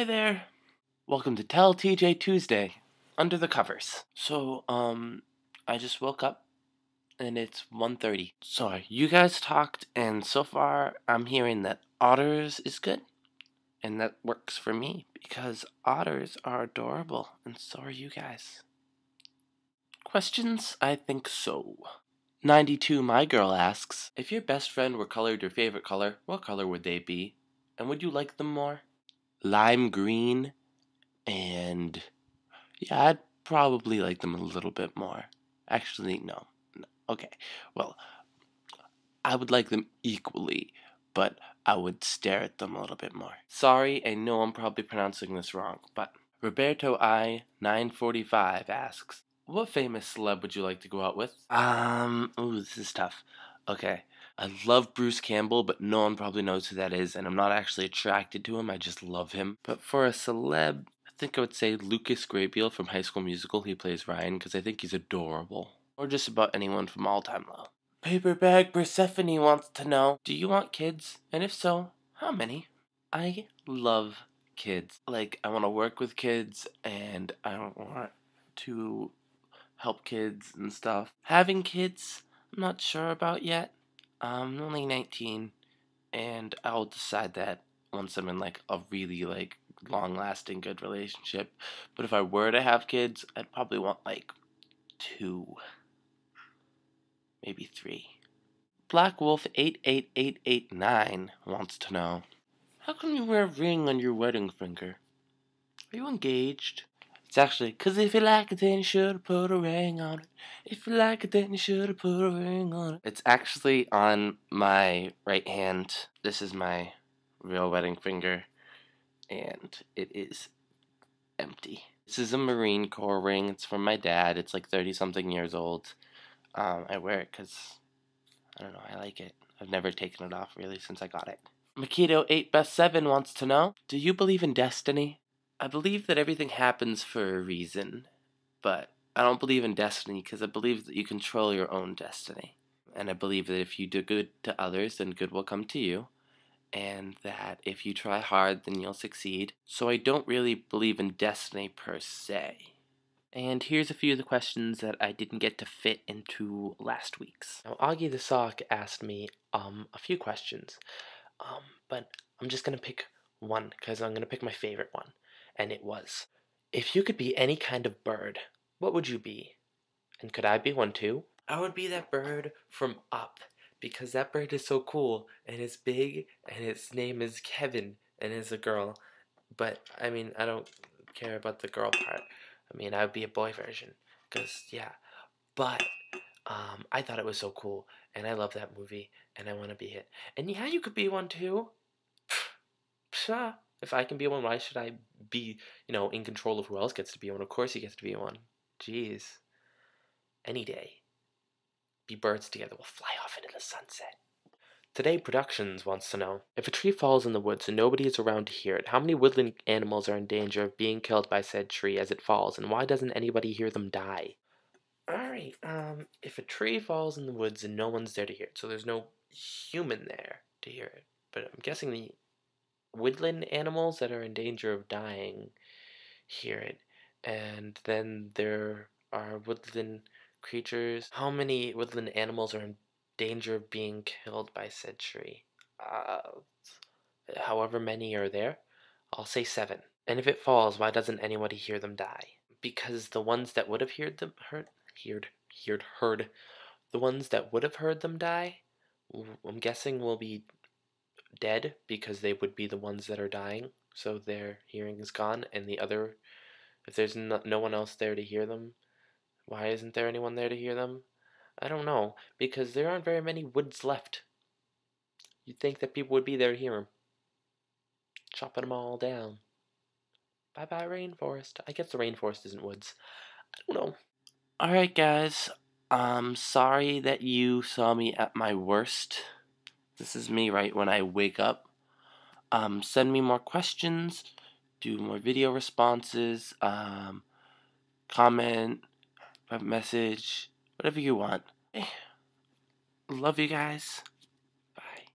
Hi there. Welcome to Tell TJ Tuesday, Under the Covers. So, um, I just woke up and it's 1.30. So, you guys talked and so far I'm hearing that otters is good. And that works for me because otters are adorable and so are you guys. Questions? I think so. 92 My Girl asks, If your best friend were colored your favorite color, what color would they be? And would you like them more? Lime green and yeah, I'd probably like them a little bit more. Actually, no. no. Okay. Well, I would like them equally, but I would stare at them a little bit more. Sorry, I know I'm probably pronouncing this wrong, but Roberto I 945 asks, "What famous celeb would you like to go out with?" Um, ooh, this is tough. Okay. I love Bruce Campbell, but no one probably knows who that is, and I'm not actually attracted to him. I just love him. But for a celeb, I think I would say Lucas Grabeel from High School Musical. He plays Ryan because I think he's adorable. Or just about anyone from All Time Low. Paperbag Persephone wants to know Do you want kids? And if so, how many? I love kids. Like, I want to work with kids and I want to help kids and stuff. Having kids, I'm not sure about yet. I'm only 19 and I'll decide that once I'm in like a really like long lasting good relationship. But if I were to have kids, I'd probably want like two, maybe three. Black Wolf 88889 wants to know How come you wear a ring on your wedding finger? Are you engaged? It's actually, cause if you like it, then you should've put a ring on it. If you like it, then you should've put a ring on it. It's actually on my right hand. This is my real wedding finger, and it is empty. This is a Marine Corps ring. It's from my dad. It's like 30 something years old. Um, I wear it because, I don't know, I like it. I've never taken it off really since I got it. Makito 8 Best 7 wants to know Do you believe in destiny? I believe that everything happens for a reason, but I don't believe in destiny because I believe that you control your own destiny. And I believe that if you do good to others, then good will come to you. And that if you try hard, then you'll succeed. So I don't really believe in destiny per se. And here's a few of the questions that I didn't get to fit into last week's. Now, Augie the Sock asked me um, a few questions, um, but I'm just going to pick one because I'm going to pick my favorite one and it was If you could be any kind of bird, what would you be? And could I be one too? I would be that bird from Up because that bird is so cool and it's big and its name is Kevin and it's a girl. But I mean, I don't care about the girl part. I mean, I would be a boy version because yeah. But um, I thought it was so cool and I love that movie and I want to be it. And yeah, you could be one too. If I can be one, why should I be, you know, in control of who else gets to be one? Of course he gets to be one. Jeez. Any day. Be birds together, we'll fly off into the sunset. Today Productions wants to know if a tree falls in the woods and nobody is around to hear it, how many woodland animals are in danger of being killed by said tree as it falls, and why doesn't anybody hear them die? Alright, um, if a tree falls in the woods and no one's there to hear it, so there's no human there to hear it, but I'm guessing the woodland animals that are in danger of dying hear it. And then there are woodland creatures. How many woodland animals are in danger of being killed by said tree? Uh, however many are there, I'll say seven. And if it falls, why doesn't anybody hear them die? Because the ones that would have heard them heard heard heard heard the ones that would have heard them die, I'm guessing will be dead because they would be the ones that are dying, so their hearing is gone, and the other, if there's no, no one else there to hear them, why isn't there anyone there to hear them? I don't know, because there aren't very many woods left. You'd think that people would be there to hear them. Chopping them all down. Bye bye, rainforest. I guess the rainforest isn't woods. I don't know. Alright, guys. I'm sorry that you saw me at my worst. This is me right when I wake up. Um, send me more questions, do more video responses, um, comment, message, whatever you want. Love you guys.